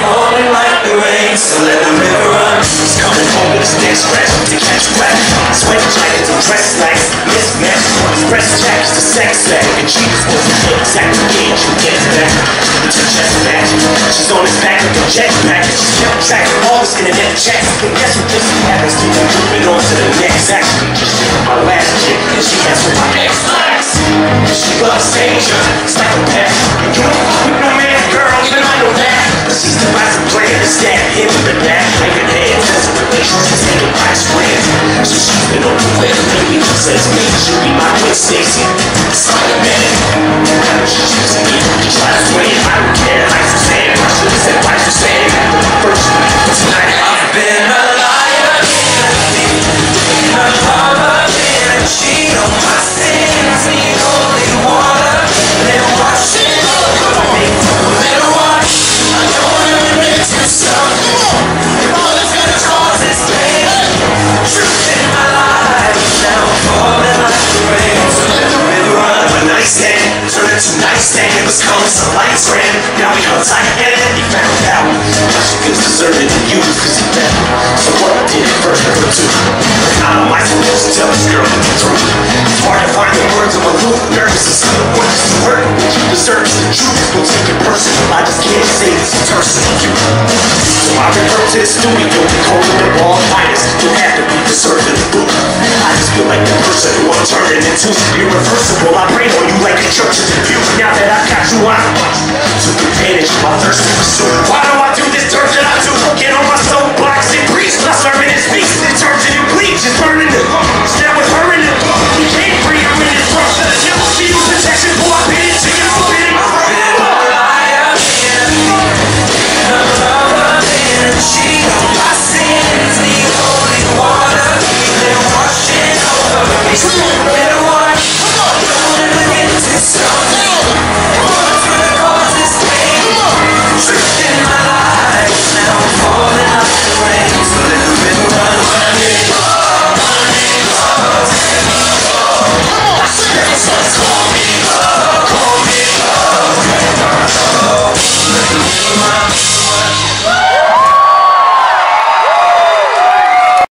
falling like the rain, so let the river run. It's coming home with his next scratch to catch whack. Sweat jackets and dress slacks, mismatch. Press chaps to sex sack, and cheats exactly the exact gauge who gets back. It's a chess match. She's on his back with a jetpack. She's kept track of all this internet checks. And guess what just happens to be moving on to the next action. My last chick, and she has with my ex-lax. She loves danger, psychopath, and you ain't in the back. Like an head, that's a relationship, taking price rent. So she's been on the web, she says me, she'll be my Gwen Stacy. Spider-Man. It was calling some lights ran. Now we held tight and he found out. She feels deserted and used cause he left. So what did it first her to? I supposed to tell this girl the truth? It's hard to find the words of a loop. Nervous and still wants to hurt. But you deserve the truth. Don't take it personal. I just can't say this is personal. So I returned to the studio, holding the ball finest. Don't have to be deserved in the book. I just feel like the person who I'm turning into. Irreversible. I prayed on you like a church is a